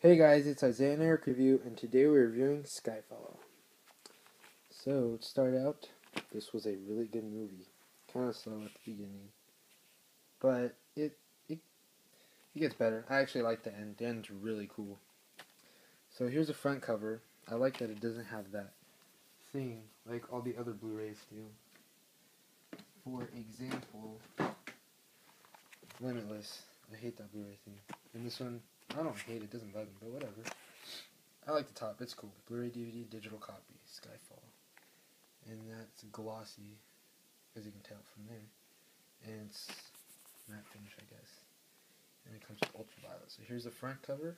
Hey guys, it's Isaiah and Eric Review, and today we're reviewing Skyfall. So, to start out, this was a really good movie. Kind of slow at the beginning, but it, it it gets better. I actually like the end. The end's really cool. So here's the front cover. I like that it doesn't have that thing like all the other Blu-rays do. For example, Limitless. I hate that Blu-ray thing. And this one, I don't hate it, doesn't bug me, but whatever. I like the top, it's cool. Blu-ray DVD, digital copy, Skyfall. And that's glossy, as you can tell from there. And it's matte finish, I guess. And it comes with ultraviolet. So here's the front cover.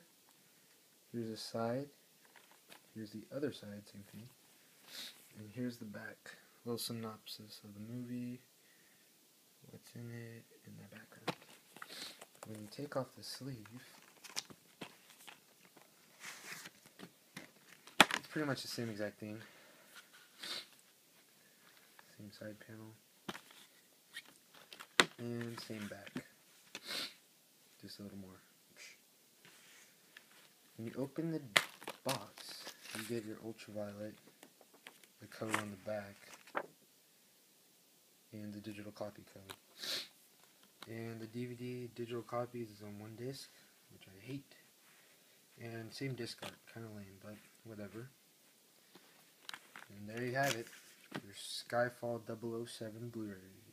Here's the side. Here's the other side, same thing. And here's the back. A little synopsis of the movie, what's in it, and the background when you take off the sleeve, pretty much the same exact thing. Same side panel. And same back. Just a little more. When you open the box, you get your ultraviolet, the code on the back, and the digital copy code. And the DVD digital copies is on one disc, which I hate. And same disc art, kind of lame, but whatever. There you have it, your Skyfall 007 Blu-ray